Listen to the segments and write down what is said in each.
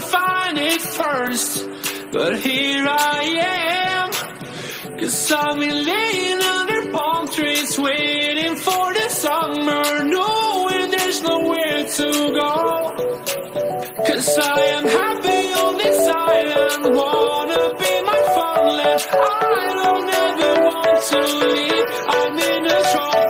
find it first. But here I am, cause I've been laying under palm trees, waiting for the summer, knowing there's nowhere to go. Cause I am happy on this island, wanna be my farmland. I don't ever want to leave, I'm in a tropic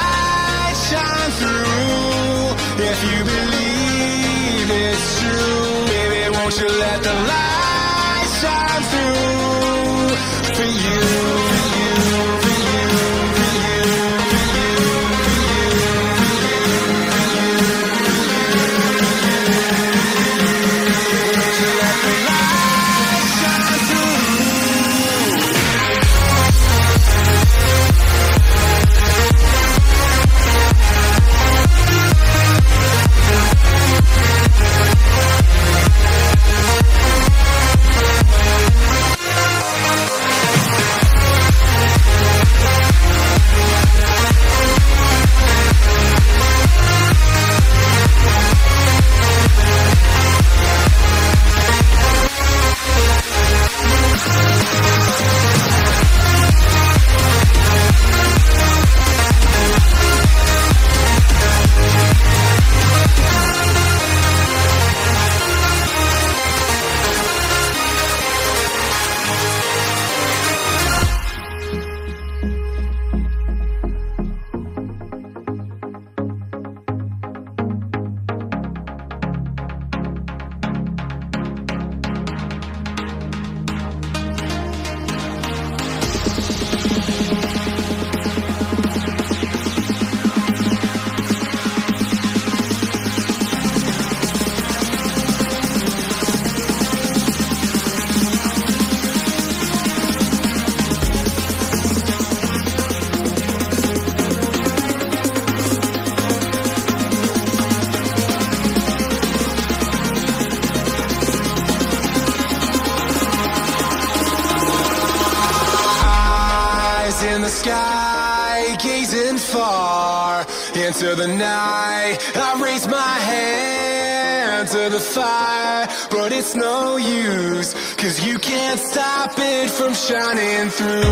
shining through.